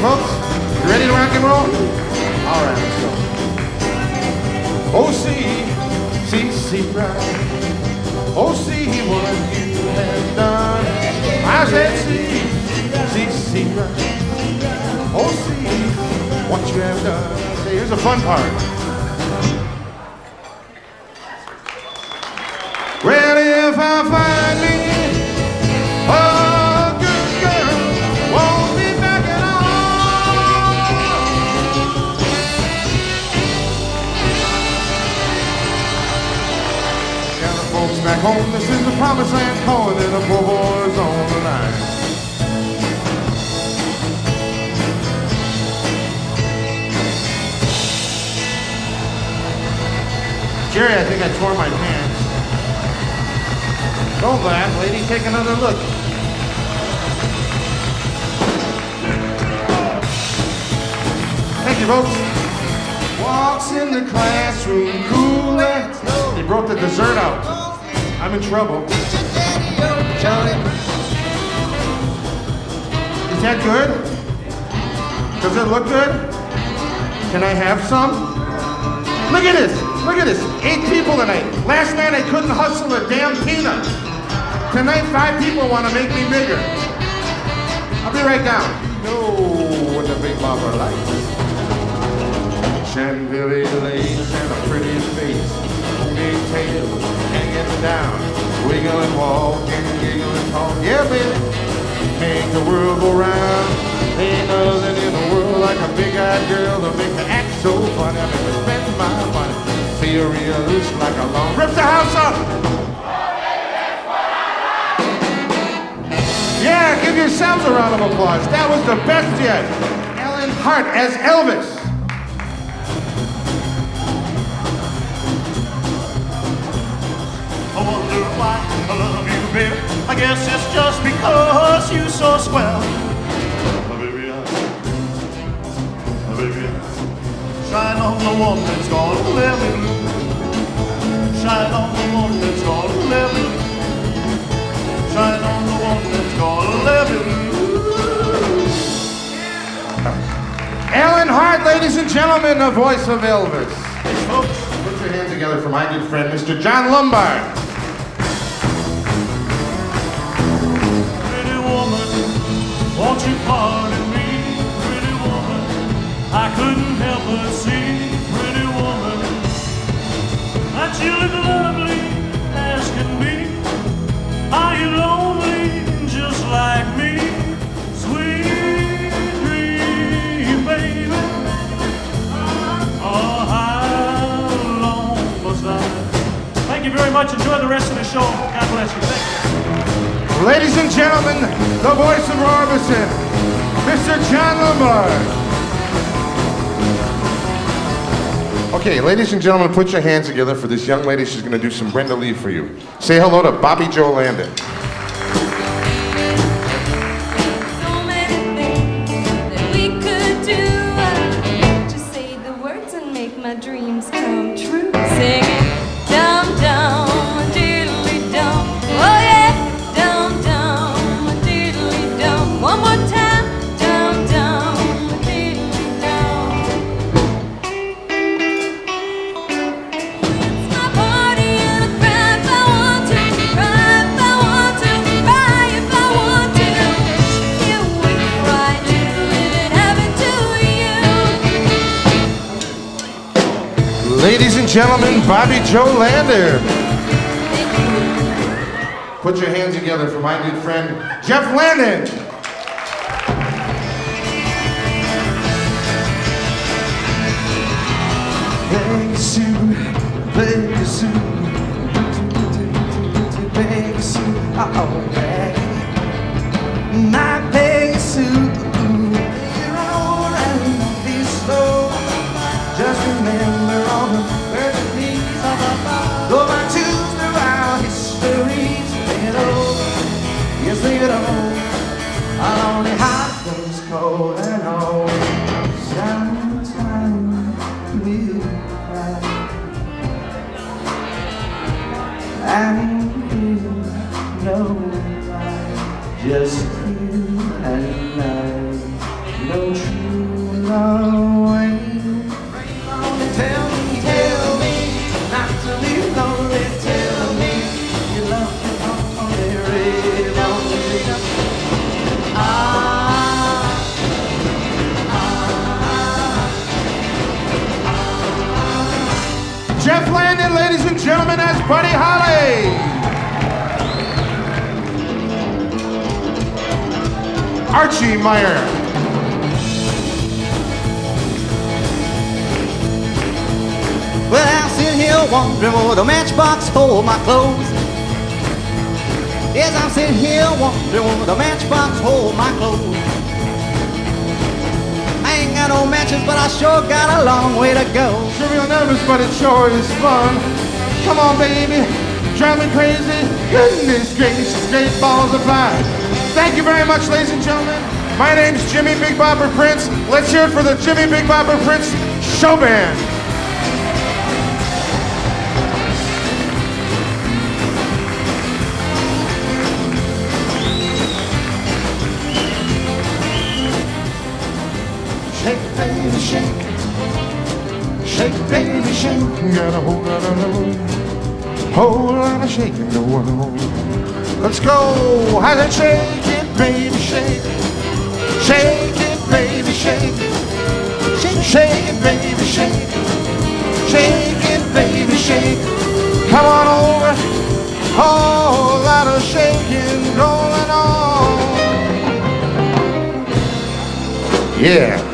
folks. You ready to rock and roll? All right, let's go. Oh, see, see, see, right. Oh, see what you have done. I said, see, see, see, right. Oh, see what you have done. Okay, here's the fun part. Folks back home this is the promised land calling and the poor boys on the line. Jerry, I think I tore my pants. Don't laugh, lady. Take another look. Thank you, folks. Walks in the classroom, cool They brought the dessert out. I'm in trouble. Is that good? Does it look good? Can I have some? Look at this. Look at this. Eight people tonight. Last night I couldn't hustle a damn peanut. Tonight five people want to make me bigger. I'll be right down. Know what the big bopper likes. Chantilly lace and a pretty face. Ponytail hanging down. Wiggling, walking, giggling, talk. Yeah, baby. Make the world go round. Ain't nothing in the world like a big-eyed girl to make me act so funny. I make me spend my money. Feel real loose like a long. Rip the house up! Yeah, give yourselves a round of applause. That was the best yet. Ellen Hart as Elvis. Baby. I guess it's just because you so swell. My baby, I, my baby, I, shine on the one that's gonna let me blue. Shine on the one that's gonna let me blue. Shine on the one that's gonna let me blue. Ellen Hart, ladies and gentlemen, the voice of Elvis. Hey, folks. Put your hands together for my good friend, Mr. John Lombard. Won't you pardon me? Pretty woman, I couldn't help but see. Pretty woman, that you look lovely as can be. Are you lonely just like me? Sweet dream, baby. Oh, how long I? Thank you very much. Enjoy the rest of the show. God bless you. Ladies and gentlemen, the voice of Orbison, Mr. John Lombard. Okay, ladies and gentlemen, put your hands together for this young lady. She's going to do some Brenda Lee for you. Say hello to Bobby Joe Landon. Ladies and gentlemen, Bobby Joe Landon. Put your hands together for my good friend, Jeff Landon. Peggy Sue, Peggy Sue, Peggy Sue, oh just you and I, no true love. Tell me, tell me, not to be lonely. Tell me, you love me Ah, ah, ah. Jeff Landon, ladies and gentlemen, that's Buddy Holly. Archie Meyer. Well, I'm sitting here wondering will the matchbox hold my clothes? Yes, I'm sitting here wondering will the matchbox hold my clothes? I ain't got no matches, but I sure got a long way to go. Sure real nervous, but it sure is fun. Come on, baby, drive me crazy. Goodness gracious, great balls of fire. Thank you very much, ladies and gentlemen. My name's Jimmy Big Bopper Prince. Let's hear it for the Jimmy Big Bopper Prince Show Band. Shake, baby, shake. Shake, baby, shake. Got a whole lot of whole lot of shaking going on. Let's go. How's it shake it, baby, shake. Shake it, baby, shake. Shake, shake it, baby, shake. Shake it, baby, shake. Come on over. Whole lot of shaking going on. Yeah.